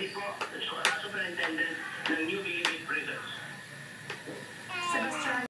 yung superintendent ko,